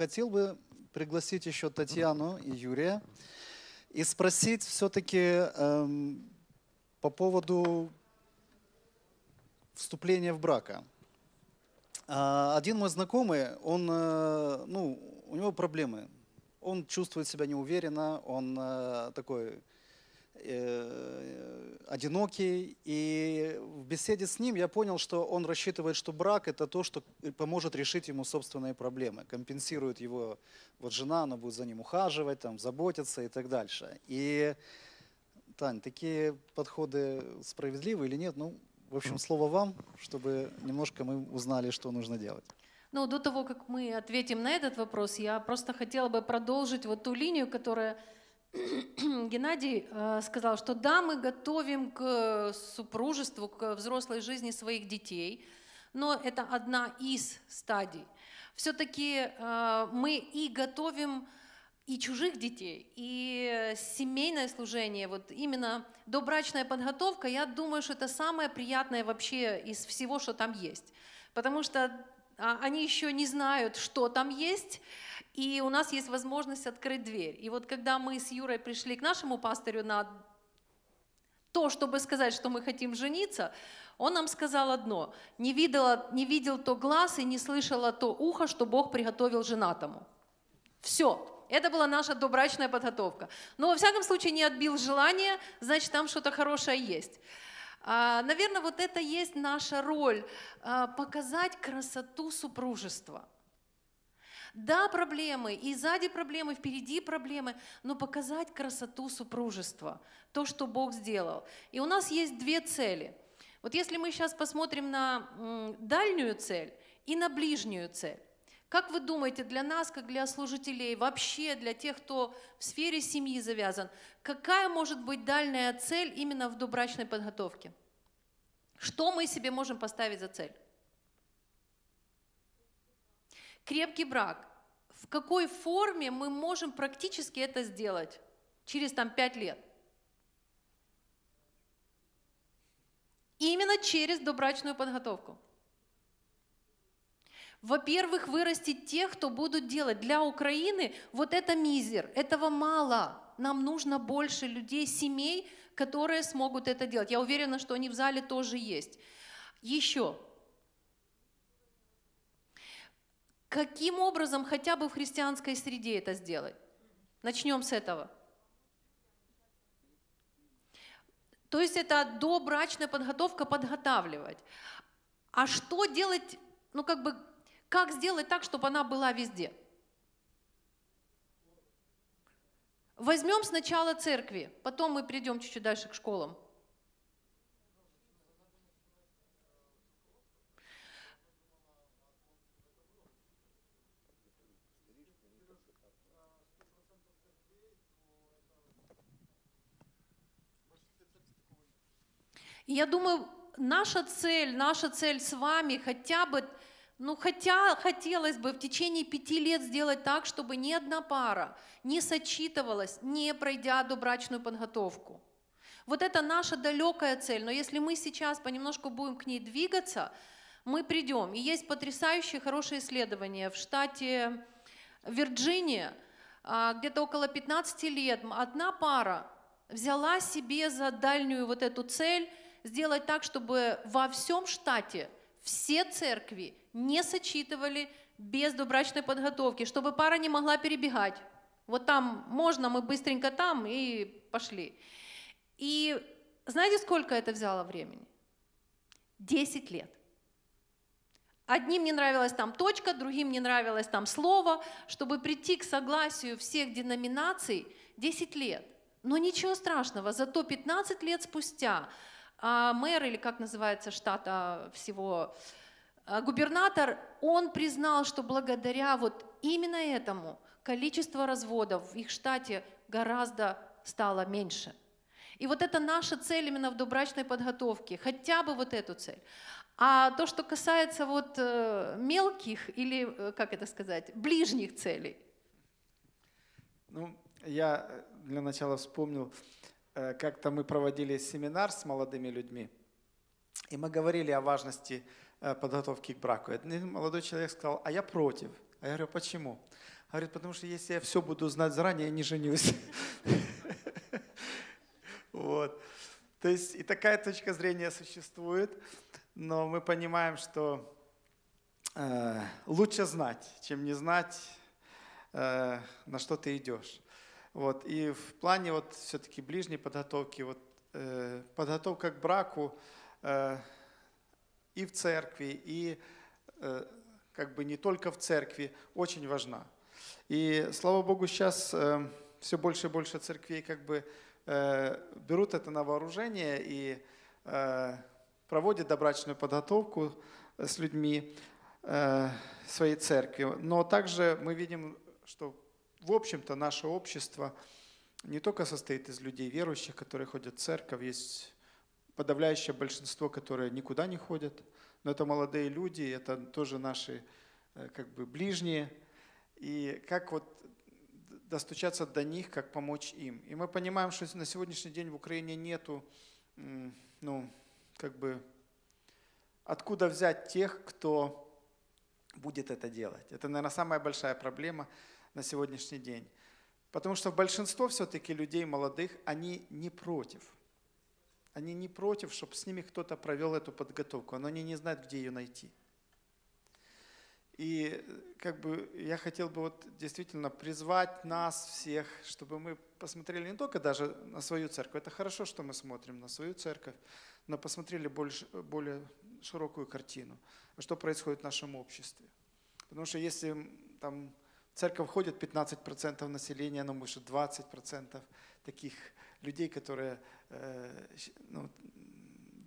хотел бы пригласить еще Татьяну и Юрия и спросить все-таки эм, по поводу вступления в брака. А, один мой знакомый, он, э, ну, у него проблемы. Он чувствует себя неуверенно, он э, такой э, одинокий. И в беседе с ним я понял, что он рассчитывает, что брак это то, что поможет решить ему собственные проблемы, компенсирует его вот жена, она будет за ним ухаживать, там, заботиться и так дальше. И, Тань, такие подходы справедливы или нет? Ну, в общем, слово вам, чтобы немножко мы узнали, что нужно делать. Ну, до того, как мы ответим на этот вопрос, я просто хотела бы продолжить вот ту линию, которая Геннадий э, сказал, что да, мы готовим к супружеству, к взрослой жизни своих детей, но это одна из стадий. Все-таки э, мы и готовим и чужих детей, и семейное служение, вот именно добрачная подготовка, я думаю, что это самое приятное вообще из всего, что там есть. Потому что а, они еще не знают, что там есть, и у нас есть возможность открыть дверь. И вот когда мы с Юрой пришли к нашему пастырю на то, чтобы сказать, что мы хотим жениться, он нам сказал одно, не, видела, не видел то глаз и не слышала то ухо, что Бог приготовил женатому. Все, это была наша добрачная подготовка. Но во всяком случае не отбил желание, значит там что-то хорошее есть. А, наверное, вот это есть наша роль а, – показать красоту супружества. Да, проблемы, и сзади проблемы, впереди проблемы, но показать красоту супружества, то, что Бог сделал. И у нас есть две цели. Вот если мы сейчас посмотрим на дальнюю цель и на ближнюю цель, как вы думаете, для нас, как для служителей, вообще для тех, кто в сфере семьи завязан, какая может быть дальняя цель именно в добрачной подготовке? Что мы себе можем поставить за цель? Крепкий брак. В какой форме мы можем практически это сделать через там, пять лет? Именно через добрачную подготовку. Во-первых, вырастить тех, кто будут делать. Для Украины вот это мизер, этого мало. Нам нужно больше людей, семей, которые смогут это делать. Я уверена, что они в зале тоже есть. Еще. Каким образом хотя бы в христианской среде это сделать? Начнем с этого. То есть это добрачная подготовка подготавливать. А что делать, ну как бы как сделать так, чтобы она была везде? Возьмем сначала церкви, потом мы придем чуть-чуть дальше к школам. Я думаю, наша цель, наша цель с вами хотя бы ну, хотя хотелось бы в течение пяти лет сделать так, чтобы ни одна пара не сочитывалась, не пройдя добрачную подготовку. Вот это наша далекая цель, но если мы сейчас понемножку будем к ней двигаться, мы придем. И есть потрясающие хорошие исследования в штате Вирджиния, а, где-то около 15 лет одна пара взяла себе за дальнюю вот эту цель сделать так, чтобы во всем штате все церкви не сочитывали без добрачной подготовки, чтобы пара не могла перебегать. Вот там можно, мы быстренько там и пошли. И знаете, сколько это взяло времени? Десять лет. Одним не нравилась там точка, другим не нравилось там слово. Чтобы прийти к согласию всех деноминаций, 10 лет. Но ничего страшного, зато 15 лет спустя а мэр, или как называется штата всего, а, губернатор, он признал, что благодаря вот именно этому количество разводов в их штате гораздо стало меньше. И вот это наша цель именно в добрачной подготовке, хотя бы вот эту цель. А то, что касается вот э, мелких или, э, как это сказать, ближних целей. Ну, я для начала вспомнил, как-то мы проводили семинар с молодыми людьми, и мы говорили о важности э, подготовки к браку. Один молодой человек сказал, а я против. А я говорю, почему? Говорит, потому что если я все буду знать заранее, я не женюсь. Вот. То есть и такая точка зрения существует, но мы понимаем, что э, лучше знать, чем не знать, э, на что ты идешь. Вот. И в плане вот все-таки ближней подготовки, вот, э, подготовка к браку э, и в церкви, и э, как бы не только в церкви, очень важна. И слава Богу, сейчас э, все больше и больше церквей как бы Э, берут это на вооружение и э, проводят добрачную подготовку с людьми э, своей церкви. Но также мы видим, что в общем-то наше общество не только состоит из людей верующих, которые ходят в церковь, есть подавляющее большинство, которые никуда не ходят, но это молодые люди, это тоже наши как бы ближние. И как вот достучаться до них, как помочь им. И мы понимаем, что на сегодняшний день в Украине нету, ну, как бы, откуда взять тех, кто будет это делать. Это, наверное, самая большая проблема на сегодняшний день. Потому что большинство все-таки людей молодых, они не против. Они не против, чтобы с ними кто-то провел эту подготовку, но они не знают, где ее найти. И как бы я хотел бы вот действительно призвать нас всех, чтобы мы посмотрели не только даже на свою церковь. Это хорошо, что мы смотрим на свою церковь, но посмотрели больше, более широкую картину, что происходит в нашем обществе. Потому что если там в церковь ходит 15% населения, ну, может, 20% таких людей, которые э, ну,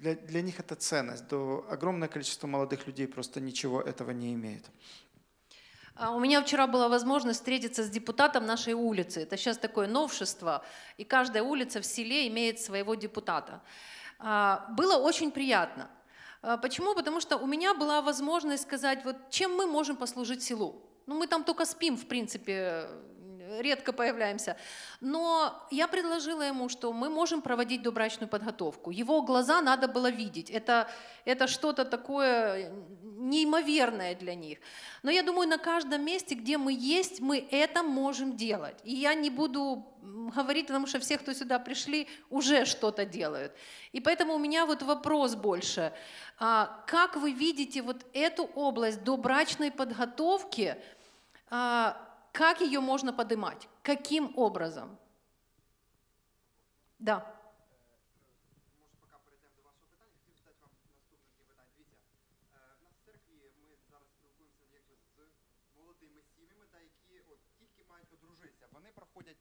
для, для них это ценность. До огромное количество молодых людей просто ничего этого не имеет. А, у меня вчера была возможность встретиться с депутатом нашей улицы. Это сейчас такое новшество, и каждая улица в селе имеет своего депутата. А, было очень приятно. А, почему? Потому что у меня была возможность сказать, вот чем мы можем послужить селу. Ну, мы там только спим, в принципе, редко появляемся. Но я предложила ему, что мы можем проводить добрачную подготовку. Его глаза надо было видеть. Это, это что-то такое неимоверное для них. Но я думаю, на каждом месте, где мы есть, мы это можем делать. И я не буду говорить, потому что все, кто сюда пришли, уже что-то делают. И поэтому у меня вот вопрос больше. А как вы видите вот эту область добрачной подготовки, как ее можно поднимать? Каким образом? Да.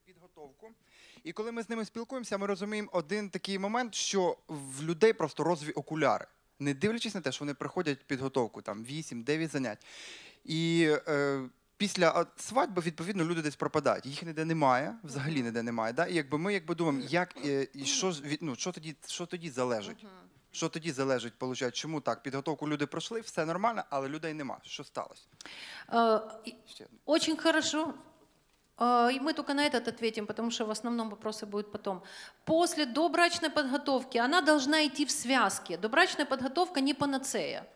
Підготовку, і коли ми з ними спілкуємося, ми розуміємо один такий момент, що в людей просто розві окуляри, не дивлячись на те, що вони проходять підготовку там 8-9 занять. І е, після свадьби, відповідно, люди десь пропадають. Їх ніде немає, взагалі ніде немає. Да? І якби ми якби думаємо, як е, і що ну, що тоді, що тоді залежить? Що тоді залежить, получать, чому так? Підготовку люди пройшли, все нормально, але людей нема. Що сталося? Э, очень хорошо. Э, и мы только на этот ответим, потому что в основном вопросы будут потом. После добрачной подготовки она должна идти в связке. Добрачная подготовка не панацея.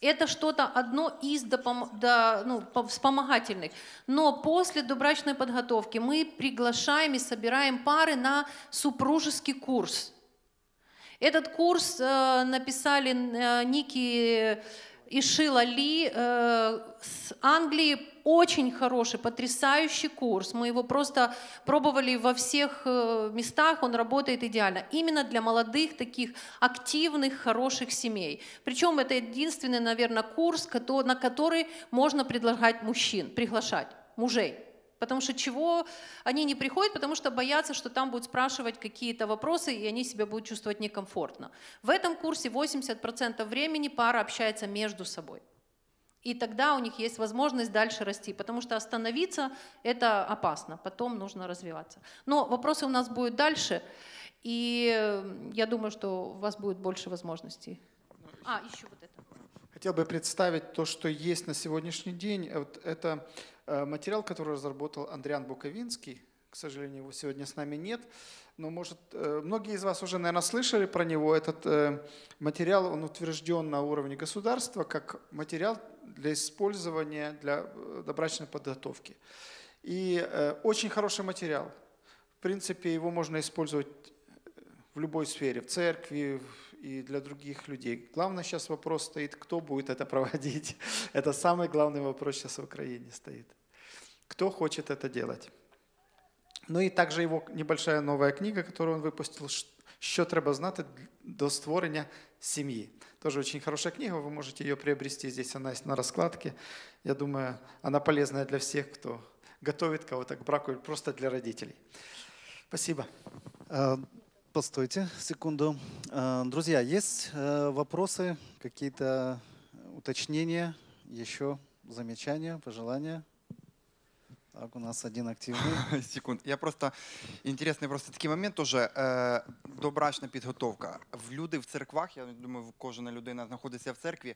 Это что-то одно из допом- до, ну, вспомогательных. Но после добрачной подготовки мы приглашаем и собираем пары на супружеский курс. Этот курс э, написали э, Ники и Шила Ли э, с Англии очень хороший, потрясающий курс. Мы его просто пробовали во всех э, местах, он работает идеально. Именно для молодых, таких активных, хороших семей. Причем это единственный, наверное, курс, на который можно предлагать мужчин, приглашать мужей. Потому что чего они не приходят? Потому что боятся, что там будут спрашивать какие-то вопросы, и они себя будут чувствовать некомфортно. В этом курсе 80% времени пара общается между собой. И тогда у них есть возможность дальше расти, потому что остановиться – это опасно, потом нужно развиваться. Но вопросы у нас будут дальше, и я думаю, что у вас будет больше возможностей. А, еще вот это. Хотел бы представить то, что есть на сегодняшний день. Вот это Э, материал, который разработал Андриан Буковинский, к сожалению, его сегодня с нами нет. Но, может, э, многие из вас уже, наверное, слышали про него. Этот э, материал, он утвержден на уровне государства как материал для использования для э, добрачной подготовки. И очень хороший материал. В принципе, его можно использовать в любой сфере, в церкви и для других людей. Главное сейчас вопрос стоит, кто будет это проводить. Это самый главный вопрос сейчас в Украине стоит. Кто хочет это делать? Ну і також його небольшая нова книга, которую он выпустил, «Що треба знати до створення сім'ї». Тоже очень хорошая книга, вы можете ее приобрести, здесь она есть на раскладке. Я думаю, она полезная для всех, кто готовит кого-то к браку или просто для родителей. Спасибо. А, постойте секунду. А, друзья, есть э, вопросы, какие-то уточнения, еще замечания, пожелания? Так, у нас один активний. Секунд. Я просто інтересний просто такий момент тоже е, добрачна підготовка. В люди в церквах, я думаю, кожна людина знаходиться в церкві.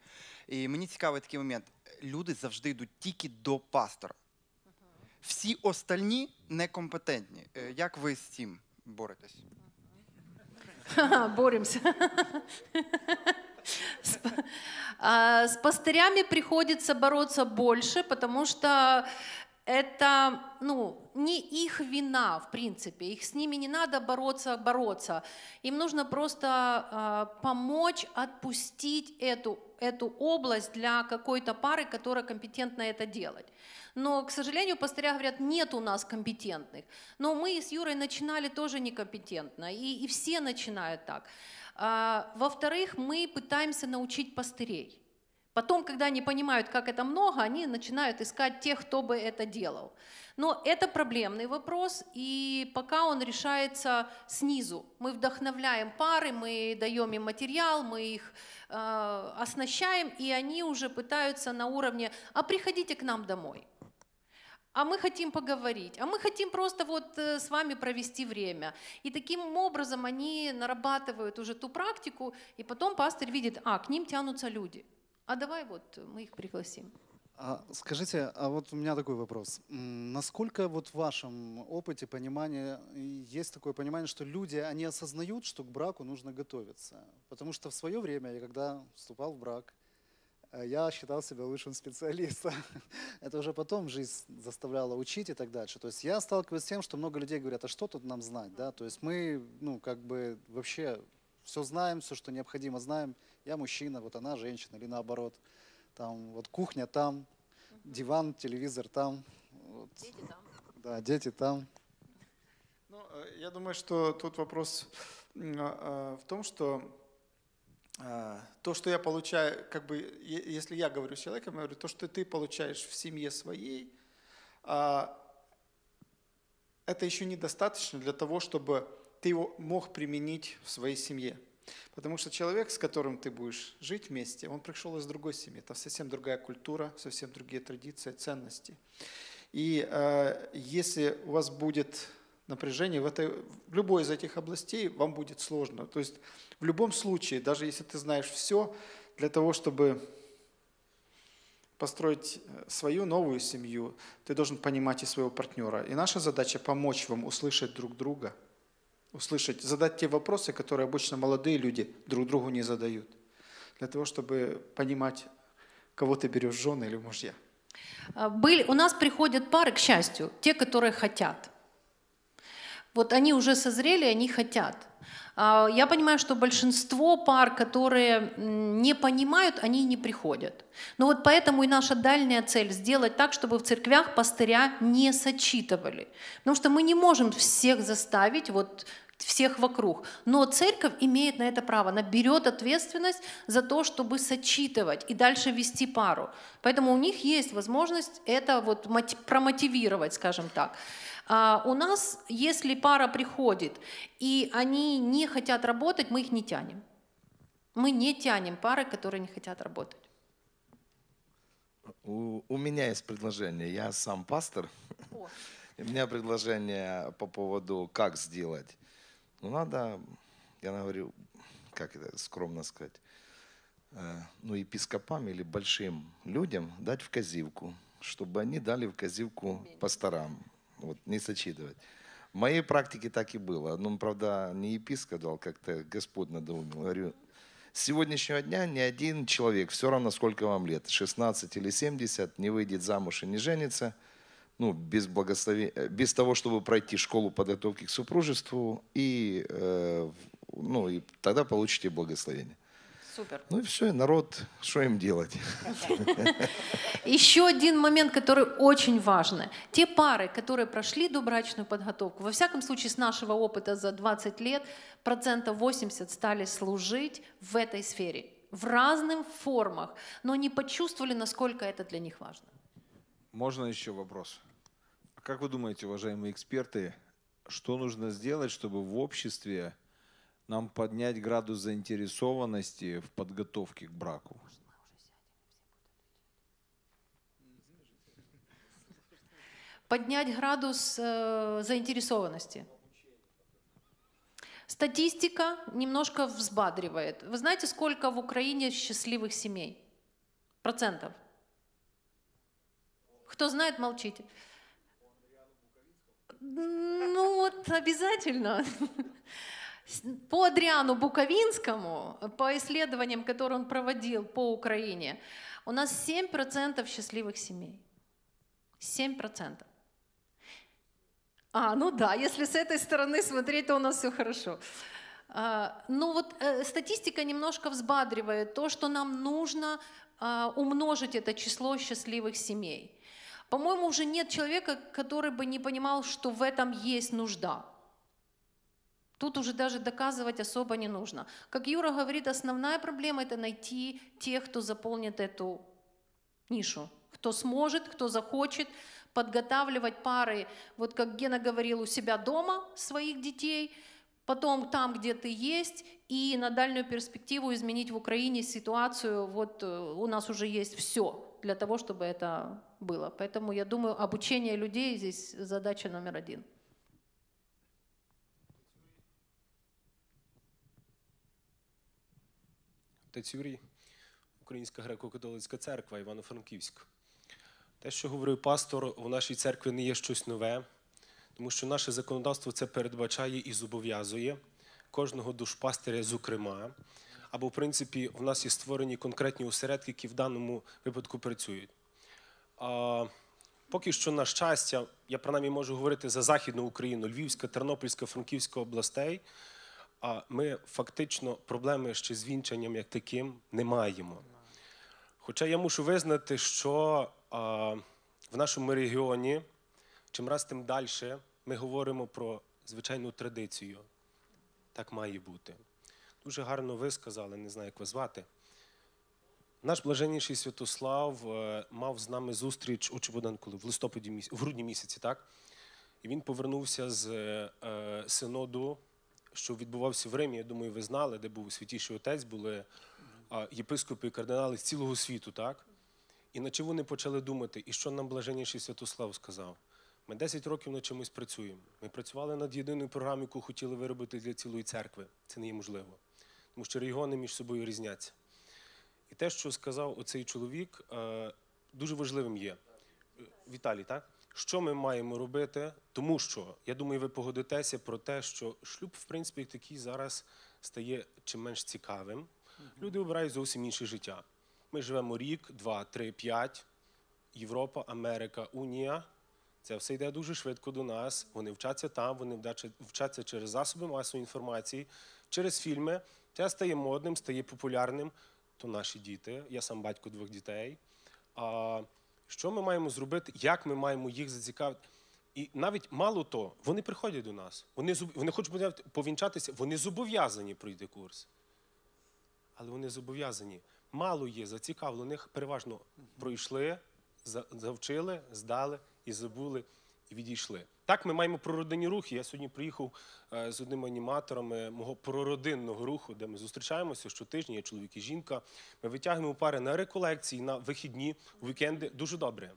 І мені цікавий такий момент. Люди завжди йдуть тільки до пастора. Всі остальні некомпетентні. Е, Як ви з цим боретесь? Боремся. С, а, с пастырями приходится бороться больше, потому что это ну, не их вина, в принципе. Их с ними не надо бороться, бороться. Им нужно просто э, помочь отпустить эту, эту область для какой-то пары, которая компетентна это делать. Но, к сожалению, пастыря говорят, нет у нас компетентных. Но мы с Юрой начинали тоже некомпетентно, и, и все начинают так. А, во-вторых, мы пытаемся научить пастырей. Потом, когда они понимают, как это много, они начинают искать тех, кто бы это делал. Но это проблемный вопрос, и пока он решается снизу. Мы вдохновляем пары, мы даем им материал, мы их э, оснащаем, и они уже пытаются на уровне «а приходите к нам домой». А мы хотим поговорить, а мы хотим просто вот э, с вами провести время. И таким образом они нарабатывают уже ту практику, и потом пастырь видит, а, к ним тянутся люди – а давай вот мы их пригласим. А, скажите, а вот у меня такой вопрос. Насколько вот в вашем опыте, понимании, есть такое понимание, что люди, они осознают, что к браку нужно готовиться? Потому что в свое время, я когда вступал в брак, э, я считал себя лучшим специалистом. Это уже потом жизнь заставляла учить и так дальше. То есть я сталкиваюсь с тем, что много людей говорят, а что тут нам знать? Да? То есть мы, ну, как бы вообще все знаем, все, что необходимо знаем. Я мужчина, вот она женщина, или наоборот. Там вот кухня там, диван, телевизор там. Вот. Дети там. Да, дети там. Ну, э, я думаю, что тут вопрос а, а, в том, что а, то, что я получаю, как бы, если я говорю с человеком, я говорю, то, что ты получаешь в семье своей, это еще недостаточно для того, чтобы ты его мог применить в своей семье. Потому что человек, с которым ты будешь жить вместе, он пришел из другой семьи. Это совсем другая культура, совсем другие традиции, ценности. И э, если у вас будет напряжение в, этой, в любой из этих областей, вам будет сложно. То есть в любом случае, даже если ты знаешь все, для того, чтобы построить э, свою новую семью, ты должен понимать и своего партнера. И наша задача помочь вам услышать друг друга – услышать, задать те вопросы, которые обычно молодые люди друг другу не задают, для того, чтобы понимать, кого ты берешь жены или мужья. А, были, у нас приходят пары, к счастью, те, которые хотят. Вот они уже созрели, они хотят. А, я понимаю, что большинство пар, которые не понимают, они не приходят. Но вот поэтому и наша дальняя цель сделать так, чтобы в церквях пастыря не сочитывали. Потому что мы не можем всех заставить вот всех вокруг. Но церковь имеет на это право, она берет ответственность за то, чтобы сочитывать и дальше вести пару. Поэтому у них есть возможность это вот промотивировать, скажем так. А у нас, если пара приходит и они не хотят работать, мы их не тянем. Мы не тянем пары, которые не хотят работать. У, у меня есть предложение. Я сам пастор. О. У меня предложение по поводу, как сделать. Ну, надо, я говорю, как это скромно сказать, э, ну, епископам или большим людям дать в казивку, чтобы они дали в казивку пасторам, вот, не сочитывать. В моей практике так и было. Ну, правда, не епископ дал, как-то Господь надумал. Говорю, с сегодняшнего дня ни один человек, все равно сколько вам лет, 16 или 70, не выйдет замуж и не женится, ну, без, благословения, без того, чтобы пройти школу подготовки к супружеству, и, э, ну, и тогда получите благословение. Супер. Ну и все, и народ, что им делать? Еще один момент, который очень важный. Те пары, которые прошли добрачную подготовку, во всяком случае с нашего опыта за 20 лет, процентов 80 стали служить в этой сфере, в разных формах, но не почувствовали, насколько это для них важно. Можно еще вопрос? Как вы думаете, уважаемые эксперты, что нужно сделать, чтобы в обществе нам поднять градус заинтересованности в подготовке к браку? Поднять градус э, заинтересованности. Статистика немножко взбадривает. Вы знаете, сколько в Украине счастливых семей? Процентов. Кто знает, молчите. Ну вот обязательно. По Адриану Буковинскому, по исследованиям, которые он проводил по Украине, у нас 7% счастливых семей. 7%. А, ну да, если с этой стороны смотреть, то у нас все хорошо. А, ну вот э, статистика немножко взбадривает то, что нам нужно а, умножить это число счастливых семей. По-моему, уже нет человека, который бы не понимал, что в этом есть нужда. Тут уже даже доказывать особо не нужно. Как Юра говорит, основная проблема – это найти тех, кто заполнит эту нишу, кто сможет, кто захочет подготавливать пары, вот как Гена говорил, у себя дома своих детей, потом там, где ты есть, и на дальнюю перспективу изменить в Украине ситуацию. Вот э, у нас уже есть все для того, чтобы это было. Поэтому я думаю, обучение людей здесь задача номер один. Отець Юрій, Українська греко-католицька церква Івано-Франківськ. Те, що говорив пастор, у нашій церкві не є щось нове, тому що наше законодавство це передбачає і зобов'язує кожного душпастиря, зокрема. Або, в принципі, в нас є створені конкретні осередки, які в даному випадку працюють. А, поки що, на щастя, я принаймні можу говорити за Західну Україну, Львівська, Тернопільська, Франківська областей. А ми фактично проблеми ще з вінчанням як таким не маємо. Хоча я мушу визнати, що а, в нашому регіоні чим раз тим далі ми говоримо про звичайну традицію. Так має бути. Дуже гарно ви сказали, не знаю, як вас звати. Наш блаженніший Святослав е, мав з нами зустріч у Чебодан, коли в листопаді в грудні місяці, так? І він повернувся з е, синоду, що відбувався в Римі. Я думаю, ви знали, де був святіший отець, були а, єпископи і кардинали з цілого світу, так? І на чим вони почали думати, і що нам блаженніший Святослав сказав? Ми 10 років над чимось працюємо. Ми працювали над єдиною програмою, яку хотіли виробити для цілої церкви. Це не є можливо. Тому що регіони між собою різняться. І те, що сказав оцей чоловік, е, дуже важливим є. Віталій, так? Що ми маємо робити? Тому що, я думаю, ви погодитеся про те, що шлюб, в принципі, такий зараз стає чим менш цікавим. Люди обирають зовсім інше життя. Ми живемо рік, два, три, п'ять. Європа, Америка, Унія. Це все йде дуже швидко до нас. Вони вчаться там, вони вчаться через засоби масової інформації, через фільми. Це стає модним, стає популярним. То наші діти. Я сам батько двох дітей. А що ми маємо зробити? Як ми маємо їх зацікавити? І навіть мало то, вони приходять до нас. Вони, вони хочуть повінчатися, вони зобов'язані пройти курс. Але вони зобов'язані. Мало є зацікавлених, переважно пройшли, завчили, здали і забули, і відійшли. Так, ми маємо прородинні рухи. Я сьогодні приїхав е, з одним аніматорами мого прородинного руху, де ми зустрічаємося щотижня, є чоловік і жінка. Ми витягуємо пари на реколекції, на вихідні, вікенди. Дуже добре.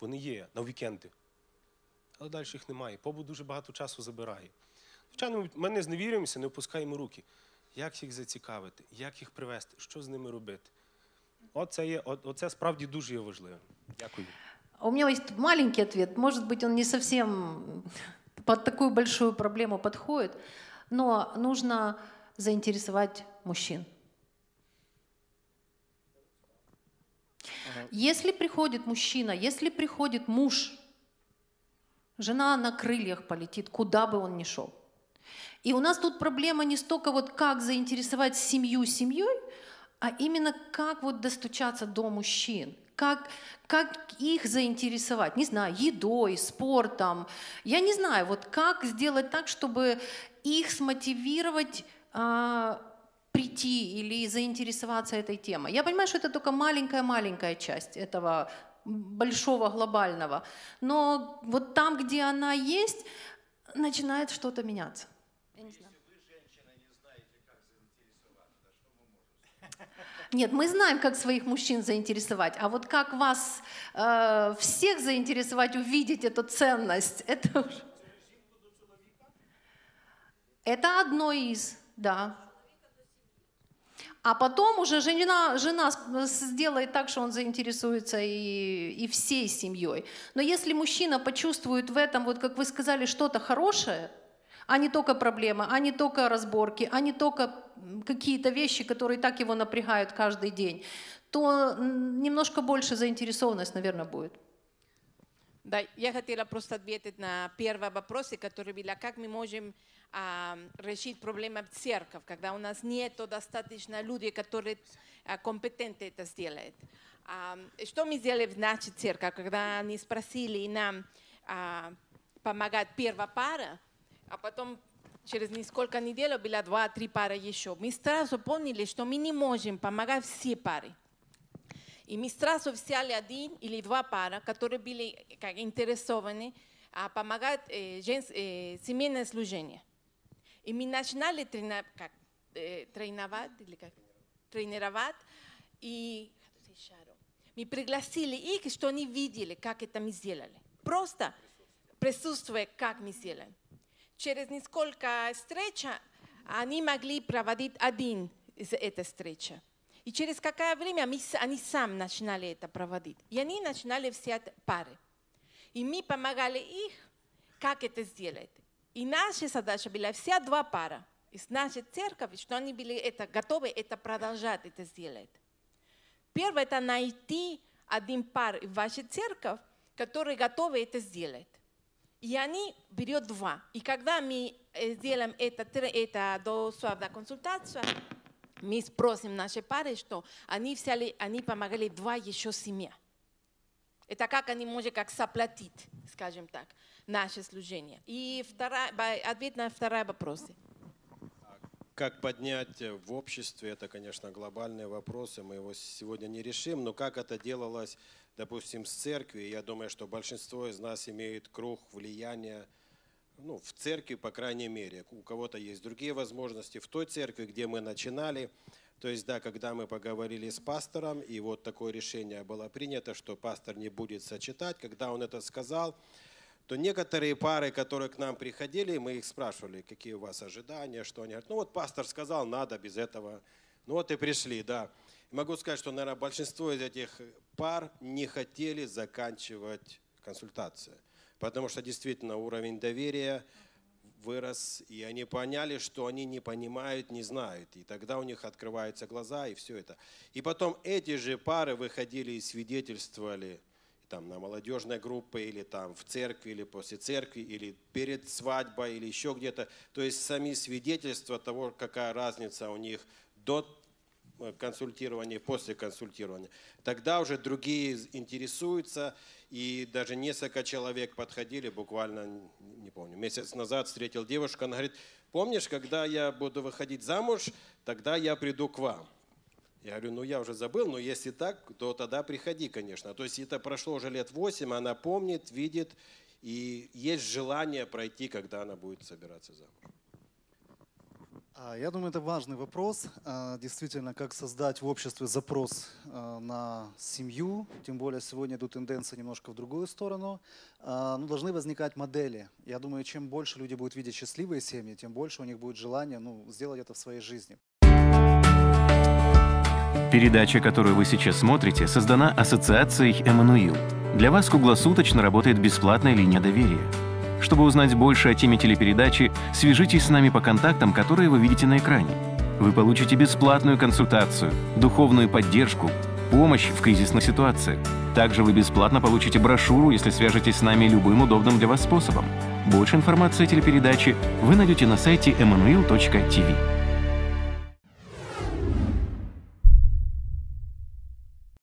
Вони є на вікенди. Але далі їх немає. Побут дуже багато часу забирає. Звичайно, ми не зневірюємося, не опускаємо руки. Як їх зацікавити, як їх привести, що з ними робити? Оце, є, оце справді дуже є важливим. Дякую. У меня есть маленький ответ, может быть, он не совсем под такую большую проблему подходит, но нужно заинтересовать мужчин. Если приходит мужчина, если приходит муж, жена на крыльях полетит, куда бы он ни шел. И у нас тут проблема не столько вот как заинтересовать семью семьей, а именно как вот достучаться до мужчин, как, как их заинтересовать, не знаю, едой, спортом. Я не знаю, вот как сделать так, чтобы их смотивировать а, прийти или заинтересоваться этой темой. Я понимаю, что это только маленькая-маленькая часть этого большого глобального, но вот там, где она есть, начинает что-то меняться. Я не знаю. Нет, мы знаем, как своих мужчин заинтересовать, а вот как вас э, всех заинтересовать, увидеть эту ценность, это уже... Это одно из, да. А потом уже жена, жена сделает так, что он заинтересуется и, и всей семьей. Но если мужчина почувствует в этом, вот как вы сказали, что-то хорошее, а не только проблемы, а не только разборки, а не только какие-то вещи, которые так его напрягают каждый день, то немножко больше заинтересованность, наверное, будет. Да, я хотела просто ответить на первый вопрос, который был, а как мы можем а, решить проблему церковь, когда у нас нет достаточно людей, которые а, компетентны это сделать. А, что мы сделали в нашей церкви, когда они спросили нам а, помогать первая пара, а потом через несколько недель было два-три пары еще. Мы сразу поняли, что мы не можем помогать все пары. И мы сразу взяли один или два пара, которые были как, интересованы а, помогать э, женс, э, семейное служение. И мы начинали трени, как, э, тренировать, или как, тренировать, и мы пригласили их, что они видели, как это мы сделали. Просто присутствуя, как мы сделали через несколько встреч они могли проводить один из этой встречи. И через какое время мы, они сами начинали это проводить. И они начинали взять пары. И мы помогали их, как это сделать. И наша задача была вся два пара из нашей церкви, что они были это, готовы это продолжать это сделать. Первое – это найти один пар в вашей церкви, который готовы это сделать. И они берут два. И когда мы сделаем это, это до славной консультации, мы спросим наши пары, что они взяли, они помогали два еще семье. Это как они могут как заплатить, скажем так, наше служение. И вторая, ответ на второй вопрос. Как поднять в обществе, это, конечно, глобальные вопросы, мы его сегодня не решим, но как это делалось допустим, с церкви, я думаю, что большинство из нас имеет круг влияния ну, в церкви, по крайней мере. У кого-то есть другие возможности. В той церкви, где мы начинали, то есть, да, когда мы поговорили с пастором, и вот такое решение было принято, что пастор не будет сочетать, когда он это сказал, то некоторые пары, которые к нам приходили, мы их спрашивали, какие у вас ожидания, что они говорят, ну вот пастор сказал, надо без этого. Ну вот и пришли, да. Могу сказать, что, наверное, большинство из этих пар не хотели заканчивать консультации, потому что действительно уровень доверия вырос, и они поняли, что они не понимают, не знают. И тогда у них открываются глаза, и все это. И потом эти же пары выходили и свидетельствовали там, на молодежной группе, или там в церкви, или после церкви, или перед свадьбой, или еще где-то. То есть сами свидетельства того, какая разница у них до Э, консультирования, после консультирования. Тогда уже другие интересуются, и даже несколько человек подходили, буквально, не помню, месяц назад встретил девушку, она говорит, помнишь, когда я буду выходить замуж, тогда я приду к вам. Я говорю, ну я уже забыл, но если так, то тогда приходи, конечно. То есть это прошло уже лет восемь, она помнит, видит, и есть желание пройти, когда она будет собираться замуж. А, я думаю, это важный вопрос. А, действительно, как создать в обществе запрос а, на семью, тем более сегодня идут тенденции немножко в другую сторону. Ну, должны возникать модели. Я думаю, чем больше люди будут видеть счастливые семьи, тем больше у них будет желание ну, сделать это в своей жизни. Передача, которую вы сейчас смотрите, создана Ассоциацией «Эммануил». Для вас круглосуточно работает бесплатная линия доверия. Чтобы узнать больше о теме телепередачи, свяжитесь с нами по контактам, которые вы видите на экране. Вы получите бесплатную консультацию, духовную поддержку, помощь в кризисных ситуациях. Также вы бесплатно получите брошюру, если свяжетесь с нами любым удобным для вас способом. Больше информации о телепередаче вы найдете на сайте emanuel.tv.